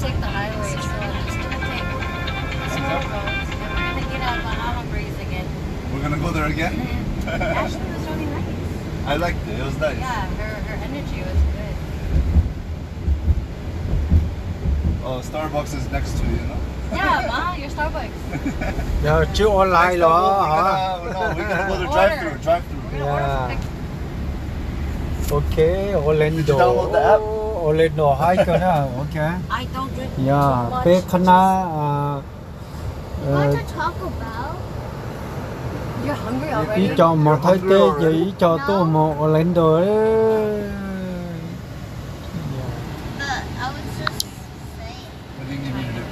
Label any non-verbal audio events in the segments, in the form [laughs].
take the highway, so it's gonna take small roads, and we're gonna get out Bahama Breeze again. We're gonna go there again? Ashley was really nice. I liked it. It was nice. Yeah, her, her energy was good. Oh, Starbucks is next to you, no? Yeah, Ma, your Starbucks. [laughs] Giờ chưa online Next lo we're hả? gonna, no, we're gonna go to [laughs] Order. drive-through, drive-through. We're gonna order Yeah. Ok, Orlando. Did you download the app? Orlando hai cơ nè, ok. I don't drink Yeah, too much. pe khana You want to talk about? You're hungry ý already? cho một You're thay hungry tê already? giờ ý cho tôi một Orlando ấy. But I was just saying. What do you need me to do?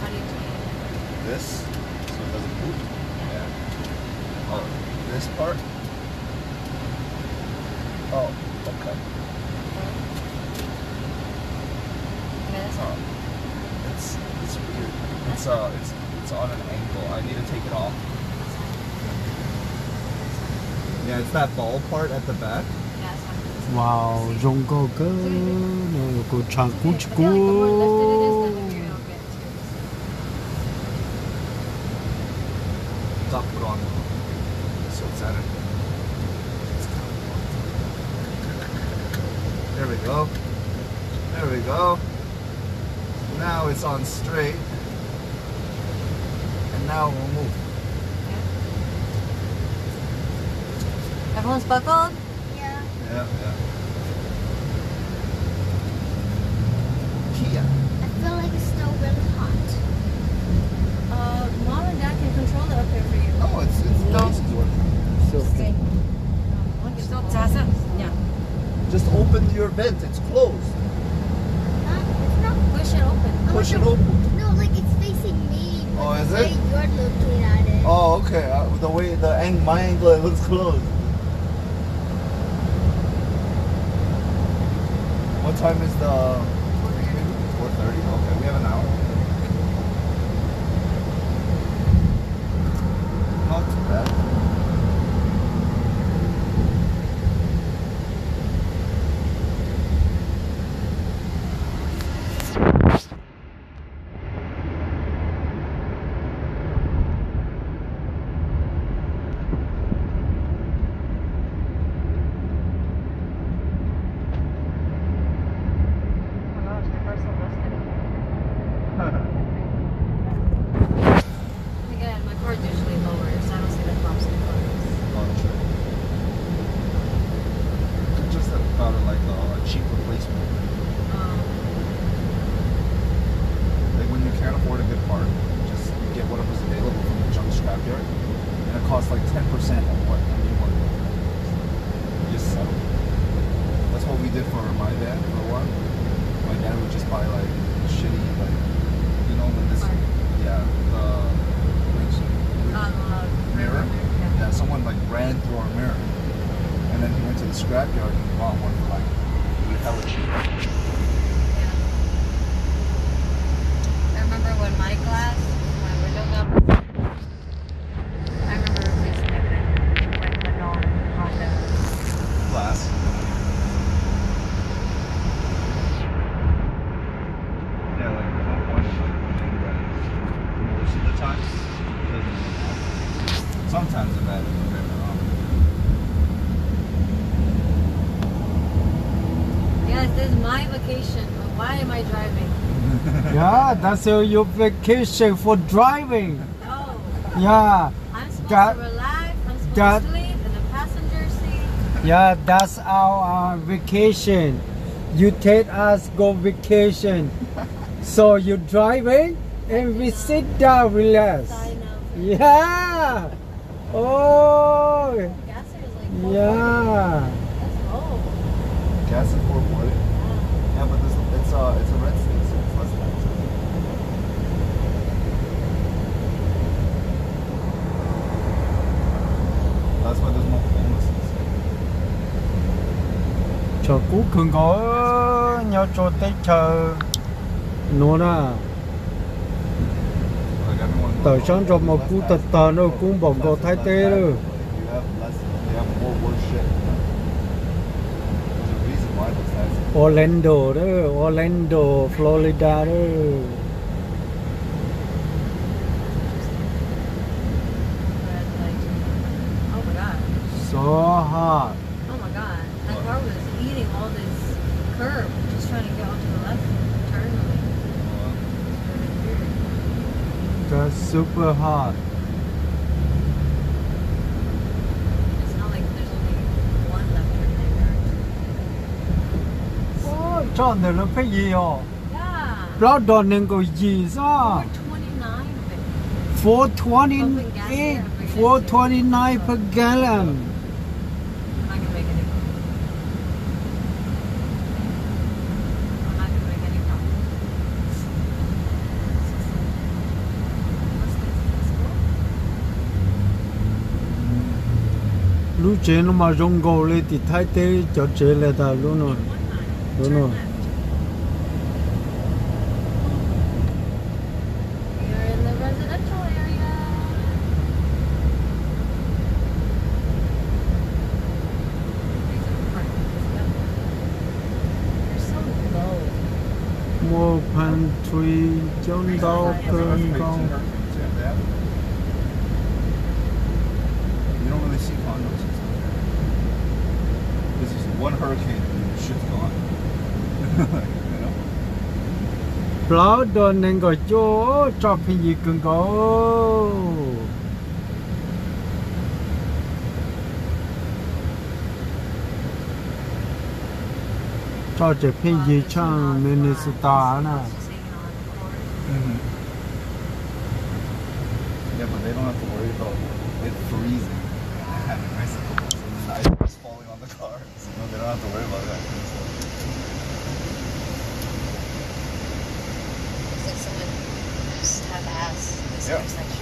How do you change? This, so it doesn't move. Yeah. Oh, this part. Oh, okay. Okay, that's all. Oh, it's it's weird. It's uh, it's it's on an angle. I need to take it off. Yeah, it's that ball part at the back. Yeah, it's fine. Wow, rung cô cơ nè, cô chàng cú I chú feel like the more lifted it is, cú. the heavier it'll get too. Stop it on. So it's at it. There we go. There we go. Now it's on straight. And now we'll move. Everyone's buckled? Yeah. Yeah, yeah. Kia. I feel like it's still really hot. Uh, mom and dad can control it up here for you. Oh, it's it's No. nice. It's working. Okay. Still Tessa? Yeah. Just open your vent. It's closed. Not, it's not. Push it open. Push it open. No, like it's facing me. but Oh, is the it? way You're looking at it. Oh, okay. Uh, the way the ang- my angle it looks closed. What time is the? Four thirty. Okay, we have an hour. Cord's usually lower, so I don't see the props in front. Oh. Just about like a cheap replacement. Um, Like when you can't afford a good part, just get whatever's available from the junk scrapyard, and it costs like ten percent of what a new one. would. Just settle. That's what we did for my dad for a while. My dad would just buy like shitty like, you know, when this, yeah, the like, um, uh, mirror. Yeah. Yeah, someone through our mirror, and then he went to the scrapyard and bought one for like hella cheap. Yeah. I remember when my glass, my window got I remember replacing it with the non-Honda. Glass. Yeah, like no point in like doing that. Most of the time, it doesn't really happen. Sometimes it matters. Don't get me wrong. Yes, this is my vacation. but Why am I driving? [laughs] Yeah, that's your your vacation for driving. Oh, Yeah, I'm supposed Got- to relax. I'm supposed got- to sleep in the passenger seat. yeah, that's our uh, vacation. You take us go vacation. [laughs] So you driving and we sit down, relax. Know. Yeah. Oh, Gas here is like yeah. cho cú cường có nhau cho tây chờ. Nó na tờ sáng cho một cú tật tờ nó cũng bỏng có thái tê Orlando đó, Orlando, Florida đó. So hot. all this curb just trying to get onto the left turn lane. That's super hot. Oh, John, they're looking you. Yeah. Blood don't go years, ah. 429 428 429 eh, per gallon. chú chế nó mà rong gò lên thì thay thế cho chế là ta luôn rồi luôn rồi mua You don't really see condos. This is one hurricane and shit's gone. [laughs] Blow don't then go Joe dropping you can go. Minnesota mm-hmm. Yeah, but they don't have to worry about it freezing. [laughs] the ice falling on the cars. You know, they don't have to worry about that. kind. Looks like someone just had ass this Yeah. intersection.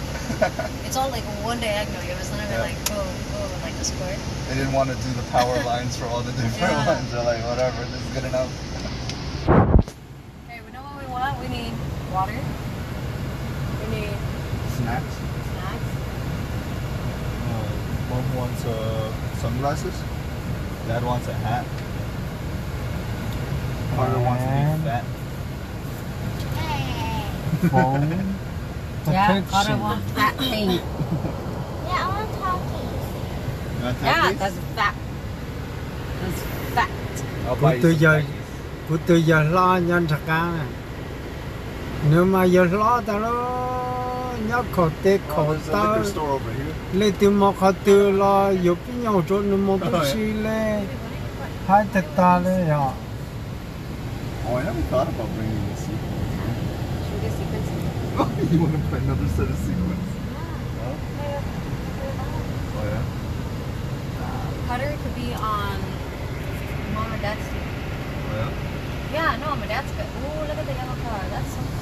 [laughs] It's all like one diagonal. It was not even Yeah. like boom, boom, like the square. They didn't want to do the power [laughs] lines for all the different Yeah. ones. They're like, whatever, this is good enough. Okay, we know what we want. We need water. We need Snacks. snacks. Uh, mom wants uh, sunglasses. Dad wants a hat. Carter wants to be fat. Phone. yeah, Carter wants that thing. yeah, I want talkies. Yeah, that's fat. That's fat. Của tôi giờ của tôi giờ lo nhân thật ca nếu mà giờ lo tao nó 一個的個得，你點冇個掉啦？有邊有咗你冇東西咧？太特大咧呀！Oh, I haven't thought about bringing the sequel. Should we get sequences? [laughs] Oh, you want another set of sequins? Oh, yeah. Yeah? Uh, Cutter could be Dad's team. Oh. Yeah, no, my dad's good. Ooh, look at the yellow car. That's so cool.